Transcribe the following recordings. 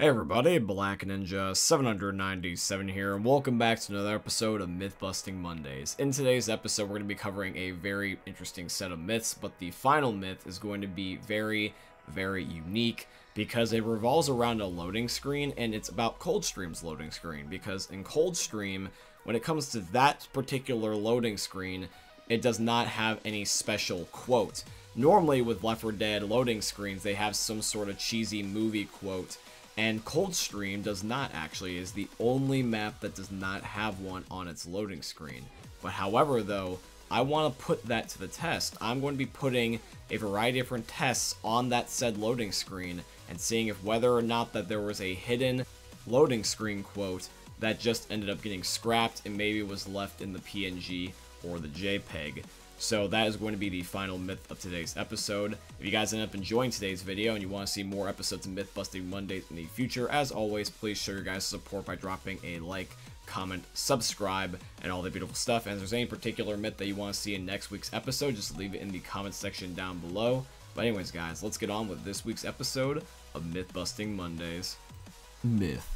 Hey everybody, Black Ninja 797 here, and welcome back to another episode of Myth Busting Mondays. In today's episode, we're going to be covering a very interesting set of myths, but the final myth is going to be very, very unique because it revolves around a loading screen, and it's about Coldstream's loading screen, because in Coldstream, when it comes to that particular loading screen, it does not have any special quote. Normally, with Left 4 Dead loading screens, they have some sort of cheesy movie quote, and Coldstream does not actually, is the only map that does not have one on its loading screen. But however though, I want to put that to the test. I'm going to be putting a variety of different tests on that said loading screen and seeing if whether or not that there was a hidden loading screen quote that just ended up getting scrapped and maybe was left in the PNG or the JPEG. So that is going to be the final myth of today's episode. If you guys end up enjoying today's video and you want to see more episodes of Myth Busting Mondays in the future, as always, please show your guys' support by dropping a like, comment, subscribe, and all the beautiful stuff. And if there's any particular myth that you want to see in next week's episode, just leave it in the comment section down below. But anyways, guys, let's get on with this week's episode of Myth Busting Mondays. Myth.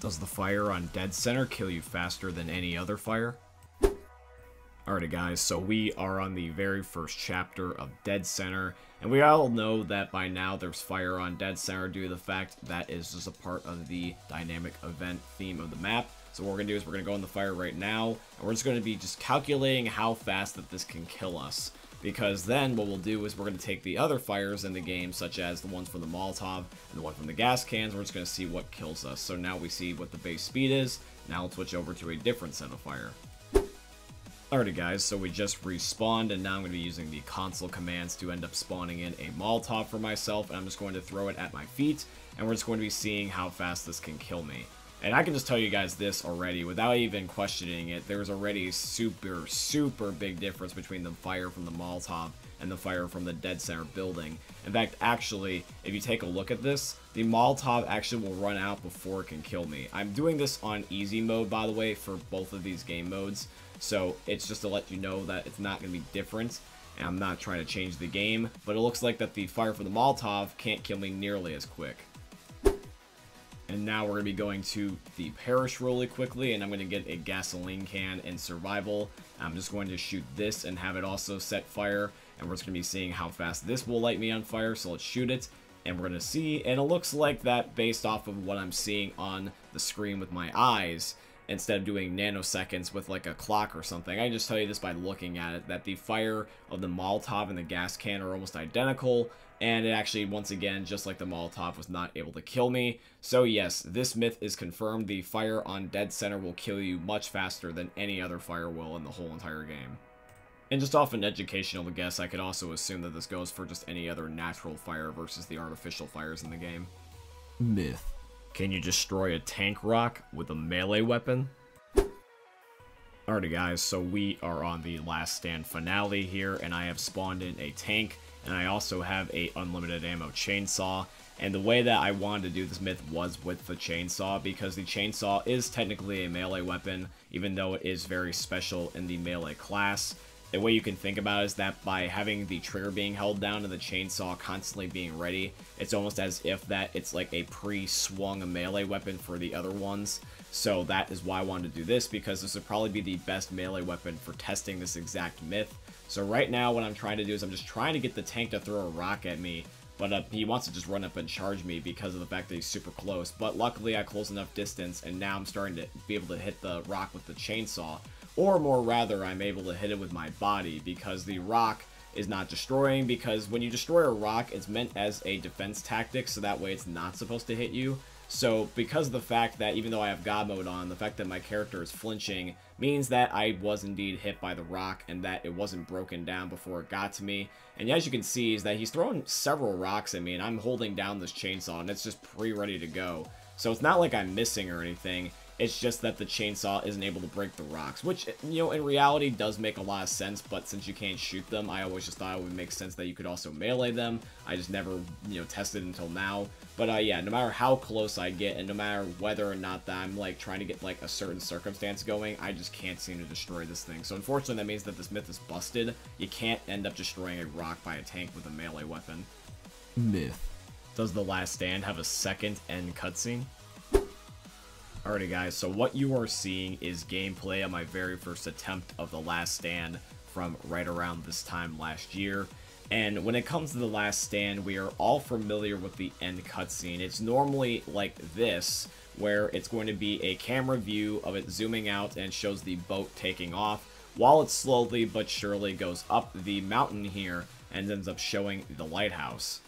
Does the fire on Dead Center kill you faster than any other fire? Alrighty guys, so we are on the very first chapter of Dead Center, and we all know that by now there's fire on Dead Center due to the fact that is just a part of the dynamic event theme of the map. So what we're going to do is we're going to go in the fire right now, and we're just going to be just calculating how fast that this can kill us. Because then what we'll do is we're going to take the other fires in the game, such as the ones from the Molotov and the one from the gas cans, we're just going to see what kills us. So now we see what the base speed is, now let's switch over to a different set of fire. Alrighty guys, so we just respawned and now I'm going to be using the console commands to end up spawning in a Molotov for myself and I'm just going to throw it at my feet and we're just going to be seeing how fast this can kill me. And I can just tell you guys this already without even questioning it, there's already super, super big difference between the fire from the Molotov and the fire from the Dead Center building. In fact, actually, if you take a look at this, the Molotov actually will run out before it can kill me. I'm doing this on easy mode, by the way, for both of these game modes. So it's just to let you know that it's not going to be different. And I'm not trying to change the game, but it looks like that the fire from the Molotov can't kill me nearly as quick. And now we're going to be going to the parish really quickly, and I'm going to get a gasoline can in survival. I'm just going to shoot this and have it also set fire, and we're just going to be seeing how fast this will light me on fire, so let's shoot it. And we're going to see, and it looks like that based off of what I'm seeing on the screen with my eyes, instead of doing nanoseconds with like a clock or something. I just tell you this by looking at it, that the fire of the Molotov and the gas can are almost identical, and it actually, once again, just like the Molotov, was not able to kill me. So yes, this myth is confirmed. The fire on Dead Center will kill you much faster than any other fire will in the whole entire game. And just off an educational guess, I could also assume that this goes for just any other natural fire versus the artificial fires in the game. Myth. Can you destroy a tank rock with a melee weapon? Alrighty guys, so we are on the last stand finale here, and I have spawned in a tank, and I also have a unlimited ammo chainsaw, and the way that I wanted to do this myth was with the chainsaw, because the chainsaw is technically a melee weapon, even though it is very special in the melee class, the way you can think about it is that by having the trigger being held down and the chainsaw constantly being ready, it's almost as if that it's like a pre-swung melee weapon for the other ones. So that is why I wanted to do this, because this would probably be the best melee weapon for testing this exact myth. So right now what I'm trying to do is I'm just trying to get the tank to throw a rock at me, but uh, he wants to just run up and charge me because of the fact that he's super close. But luckily I close enough distance, and now I'm starting to be able to hit the rock with the chainsaw, or more rather, I'm able to hit it with my body because the rock is not destroying because when you destroy a rock, it's meant as a defense tactic, so that way it's not supposed to hit you. So because of the fact that even though I have God mode on, the fact that my character is flinching means that I was indeed hit by the rock and that it wasn't broken down before it got to me. And as you can see is that he's throwing several rocks at me and I'm holding down this chainsaw and it's just pre-ready to go. So it's not like I'm missing or anything. It's just that the chainsaw isn't able to break the rocks, which, you know, in reality does make a lot of sense, but since you can't shoot them, I always just thought it would make sense that you could also melee them. I just never, you know, tested until now. But, uh, yeah, no matter how close I get, and no matter whether or not that I'm, like, trying to get, like, a certain circumstance going, I just can't seem to destroy this thing. So, unfortunately, that means that this myth is busted. You can't end up destroying a rock by a tank with a melee weapon. Myth. Does The Last Stand have a second end cutscene? Alrighty guys, so what you are seeing is gameplay on my very first attempt of The Last Stand from right around this time last year. And when it comes to The Last Stand, we are all familiar with the end cutscene. It's normally like this, where it's going to be a camera view of it zooming out and shows the boat taking off, while it slowly but surely goes up the mountain here and ends up showing the lighthouse.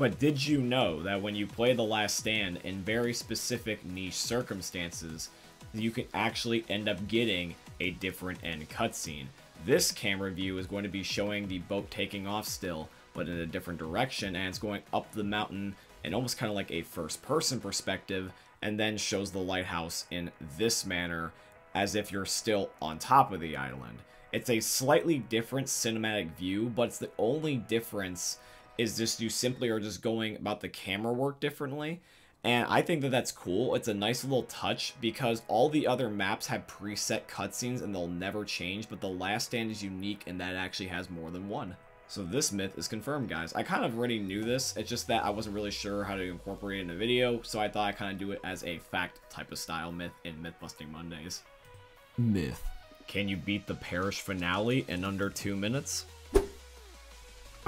But did you know that when you play The Last Stand in very specific niche circumstances, you can actually end up getting a different end cutscene? This camera view is going to be showing the boat taking off still, but in a different direction, and it's going up the mountain in almost kind of like a first person perspective, and then shows the lighthouse in this manner as if you're still on top of the island. It's a slightly different cinematic view, but it's the only difference is just you simply are just going about the camera work differently. And I think that that's cool. It's a nice little touch because all the other maps have preset cutscenes and they'll never change, but The Last Stand is unique and that actually has more than one. So this myth is confirmed, guys. I kind of already knew this, it's just that I wasn't really sure how to incorporate it in a video, so I thought I'd kind of do it as a fact type of style myth in Myth Busting Mondays. Myth. Can you beat the Parish finale in under two minutes?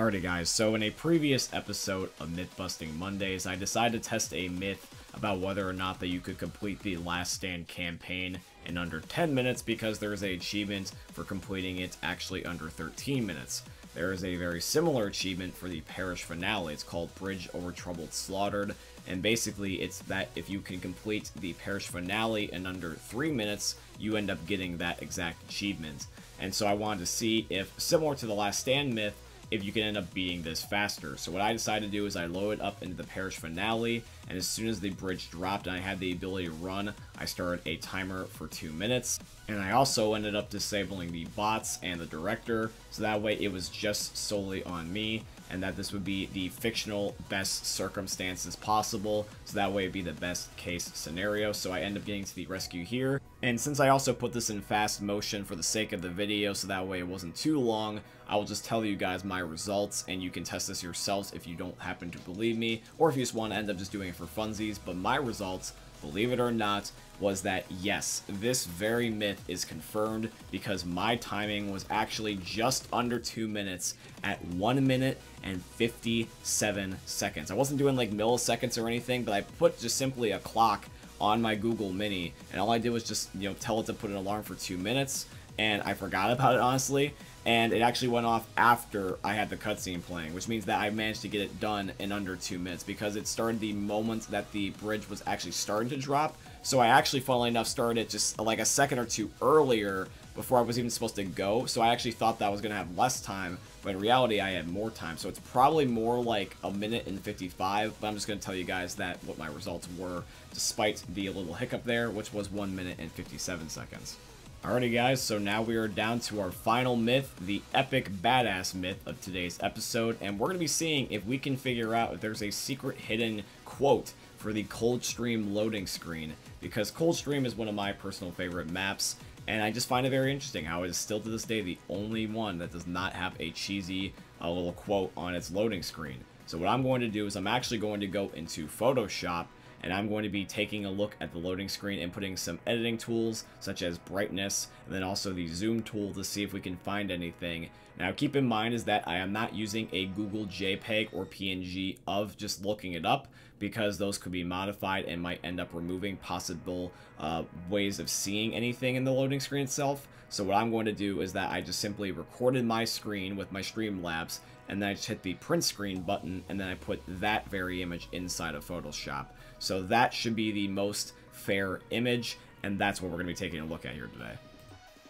Alrighty guys, so in a previous episode of Myth Busting Mondays, I decided to test a myth about whether or not that you could complete the Last Stand campaign in under 10 minutes because there is a achievement for completing it actually under 13 minutes. There is a very similar achievement for the Parish finale. It's called Bridge Over Troubled Slaughtered, and basically it's that if you can complete the Parish finale in under 3 minutes, you end up getting that exact achievement. And so I wanted to see if, similar to the Last Stand myth, if you can end up beating this faster. So what I decided to do is I loaded up into the Parish Finale, and as soon as the bridge dropped and I had the ability to run, I started a timer for two minutes. And I also ended up disabling the bots and the director, so that way it was just solely on me, and that this would be the fictional best circumstances possible, so that way it'd be the best case scenario. So I end up getting to the rescue here. And since I also put this in fast motion for the sake of the video, so that way it wasn't too long, I will just tell you guys my results, and you can test this yourselves if you don't happen to believe me, or if you just want to end up just doing it for funsies, but my results believe it or not, was that yes, this very myth is confirmed because my timing was actually just under 2 minutes at 1 minute and 57 seconds. I wasn't doing like milliseconds or anything, but I put just simply a clock on my Google Mini, and all I did was just, you know, tell it to put an alarm for 2 minutes, and I forgot about it, honestly, and it actually went off after I had the cutscene playing, which means that I managed to get it done in under two minutes because it started the moment that the bridge was actually starting to drop. So I actually, funnily enough, started it just like a second or two earlier before I was even supposed to go. So I actually thought that I was going to have less time, but in reality, I had more time. So it's probably more like a minute and 55, but I'm just going to tell you guys that what my results were, despite the little hiccup there, which was 1 minute and 57 seconds. Alrighty guys, so now we are down to our final myth, the epic badass myth of today's episode, and we're going to be seeing if we can figure out if there's a secret hidden quote for the Coldstream loading screen, because Coldstream is one of my personal favorite maps, and I just find it very interesting how it is still to this day the only one that does not have a cheesy uh, little quote on its loading screen. So what I'm going to do is I'm actually going to go into Photoshop and I'm going to be taking a look at the loading screen and putting some editing tools such as brightness and then also the zoom tool to see if we can find anything. Now keep in mind is that I am not using a Google JPEG or PNG of just looking it up because those could be modified and might end up removing possible uh, ways of seeing anything in the loading screen itself. So what I'm going to do is that I just simply recorded my screen with my Streamlabs and then I just hit the print screen button and then I put that very image inside of Photoshop. So that should be the most fair image, and that's what we're going to be taking a look at here today.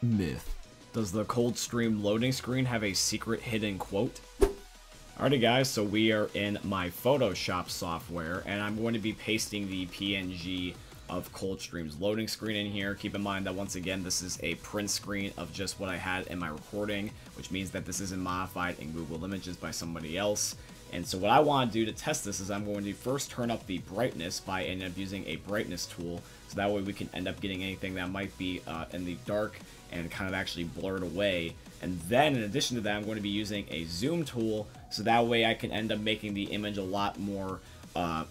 Myth. Does the Coldstream loading screen have a secret hidden quote? Alrighty guys, so we are in my Photoshop software, and I'm going to be pasting the PNG of Coldstream's loading screen in here. Keep in mind that once again, this is a print screen of just what I had in my recording, which means that this isn't modified in Google Images by somebody else. And so what I want to do to test this is I'm going to first turn up the brightness by end up using a brightness tool. So that way we can end up getting anything that might be uh, in the dark and kind of actually blurred away. And then in addition to that, I'm going to be using a zoom tool, so that way I can end up making the image a lot more uh,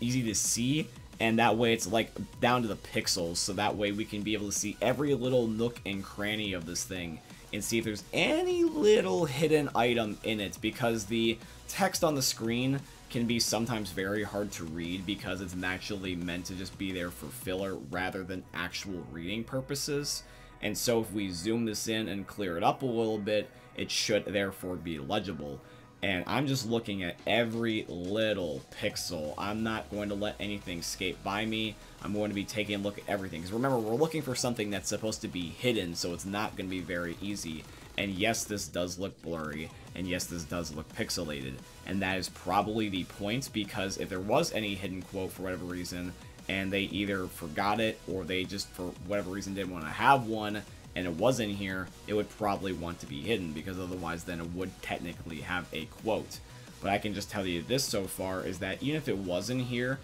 easy to see. And that way it's like down to the pixels. So that way we can be able to see every little nook and cranny of this thing and see if there's any little hidden item in it because the text on the screen can be sometimes very hard to read because it's naturally meant to just be there for filler rather than actual reading purposes. And so if we zoom this in and clear it up a little bit, it should therefore be legible and I'm just looking at every little pixel. I'm not going to let anything escape by me. I'm going to be taking a look at everything. Because remember, we're looking for something that's supposed to be hidden, so it's not going to be very easy. And yes, this does look blurry, and yes, this does look pixelated. And that is probably the point, because if there was any hidden quote for whatever reason, and they either forgot it, or they just, for whatever reason, didn't want to have one, and it was in here, it would probably want to be hidden because otherwise then it would technically have a quote. But I can just tell you this so far is that even if it was in here,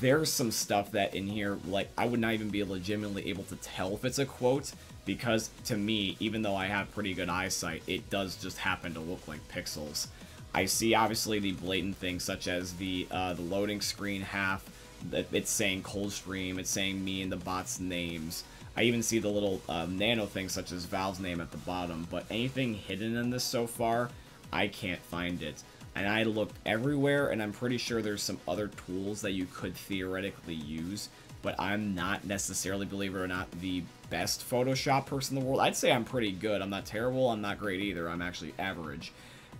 there's some stuff that in here, like, I would not even be legitimately able to tell if it's a quote because to me, even though I have pretty good eyesight, it does just happen to look like pixels. I see obviously the blatant things such as the uh, the loading screen half, that it's saying Coldstream, it's saying me and the bot's names. I even see the little um, nano things such as Valve's name at the bottom, but anything hidden in this so far, I can't find it. And I looked everywhere, and I'm pretty sure there's some other tools that you could theoretically use, but I'm not necessarily, believe it or not, the best Photoshop person in the world. I'd say I'm pretty good. I'm not terrible. I'm not great either. I'm actually average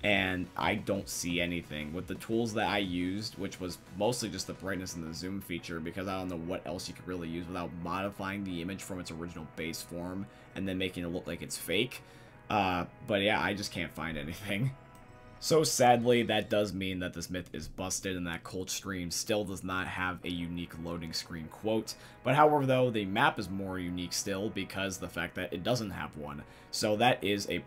and I don't see anything. With the tools that I used, which was mostly just the brightness and the zoom feature, because I don't know what else you could really use without modifying the image from its original base form and then making it look like it's fake. Uh, but yeah, I just can't find anything. So sadly, that does mean that this myth is busted and that Coldstream still does not have a unique loading screen quote. But however though, the map is more unique still because the fact that it doesn't have one. So that is a.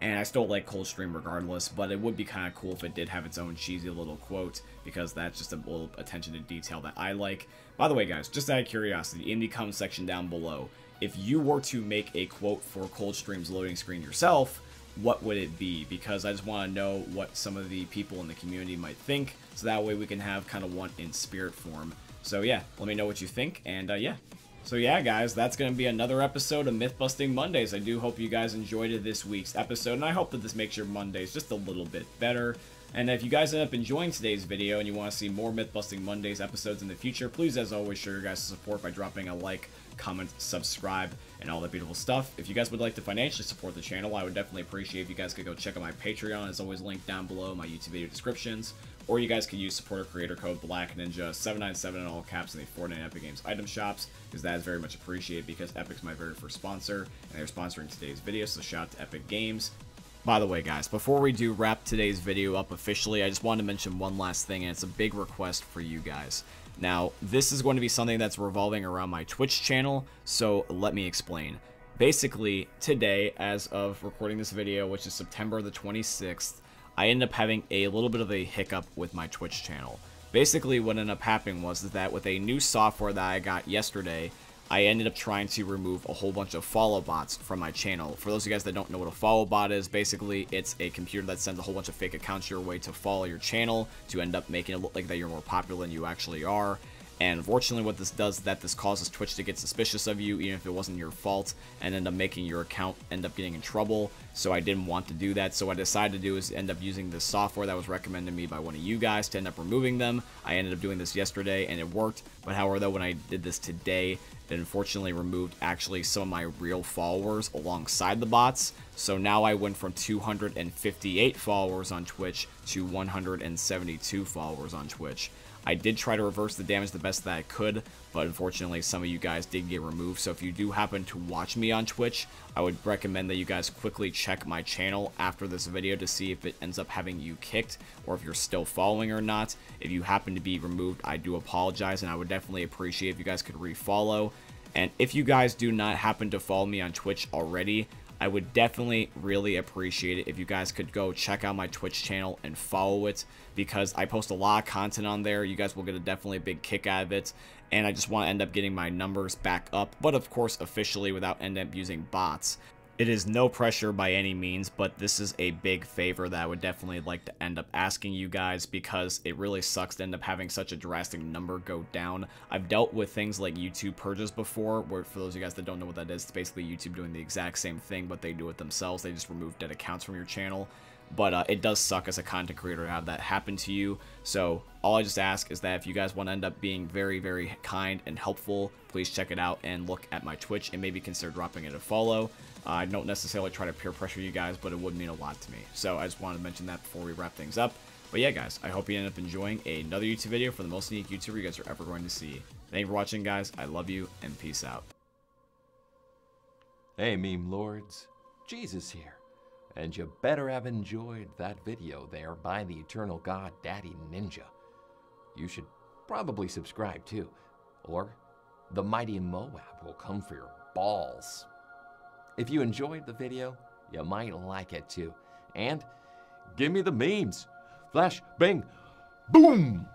And I still like Coldstream regardless, but it would be kind of cool if it did have its own cheesy little quote, because that's just a little attention to detail that I like. By the way, guys, just out of curiosity, in the comment section down below, if you were to make a quote for Coldstream's loading screen yourself, what would it be? Because I just want to know what some of the people in the community might think, so that way we can have kind of one in spirit form. So yeah, let me know what you think, and uh, yeah, so yeah, guys, that's going to be another episode of Myth-Busting Mondays. I do hope you guys enjoyed this week's episode, and I hope that this makes your Mondays just a little bit better. And if you guys end up enjoying today's video and you want to see more Myth-Busting Mondays episodes in the future, please, as always, show your guys' support by dropping a like, comment, subscribe, and all that beautiful stuff. If you guys would like to financially support the channel, I would definitely appreciate if you guys could go check out my Patreon. It's always linked down below my YouTube video descriptions or you guys can use supporter creator code Black Ninja 797 in all caps in the Fortnite Epic Games item shops, because that is very much appreciated because Epic's my very first sponsor, and they're sponsoring today's video, so shout out to Epic Games. By the way, guys, before we do wrap today's video up officially, I just wanted to mention one last thing, and it's a big request for you guys. Now, this is going to be something that's revolving around my Twitch channel, so let me explain. Basically, today, as of recording this video, which is September the 26th, I ended up having a little bit of a hiccup with my Twitch channel. Basically, what ended up happening was that with a new software that I got yesterday, I ended up trying to remove a whole bunch of follow bots from my channel. For those of you guys that don't know what a follow bot is, basically it's a computer that sends a whole bunch of fake accounts your way to follow your channel to end up making it look like that you're more popular than you actually are. And unfortunately what this does is that this causes Twitch to get suspicious of you, even if it wasn't your fault, and end up making your account end up getting in trouble. So I didn't want to do that. So what I decided to do is end up using this software that was recommended to me by one of you guys to end up removing them. I ended up doing this yesterday and it worked. But however, though, when I did this today, it unfortunately removed actually some of my real followers alongside the bots. So now I went from 258 followers on Twitch to 172 followers on Twitch. I did try to reverse the damage the best that I could, but unfortunately some of you guys did get removed. So if you do happen to watch me on Twitch, I would recommend that you guys quickly check my channel after this video to see if it ends up having you kicked or if you're still following or not. If you happen to be removed, I do apologize and I would definitely appreciate if you guys could refollow. And if you guys do not happen to follow me on Twitch already, I would definitely really appreciate it if you guys could go check out my Twitch channel and follow it because I post a lot of content on there. You guys will get a definitely a big kick out of it. And I just want to end up getting my numbers back up, but of course officially without end up using bots. It is no pressure by any means, but this is a big favor that I would definitely like to end up asking you guys because it really sucks to end up having such a drastic number go down. I've dealt with things like YouTube purges before, where for those of you guys that don't know what that is, it's basically YouTube doing the exact same thing, but they do it themselves. They just remove dead accounts from your channel. But uh, it does suck as a content creator to have that happen to you. So all I just ask is that if you guys want to end up being very, very kind and helpful, please check it out and look at my Twitch and maybe consider dropping it a follow. I don't necessarily try to peer pressure you guys, but it would mean a lot to me. So I just wanted to mention that before we wrap things up. But yeah, guys, I hope you end up enjoying another YouTube video for the most unique YouTuber you guys are ever going to see. Thank you for watching, guys. I love you, and peace out. Hey, meme lords. Jesus here. And you better have enjoyed that video there by the Eternal God Daddy Ninja. You should probably subscribe too, or the mighty Moab will come for your balls. If you enjoyed the video, you might like it too. And give me the memes. Flash, bang, boom!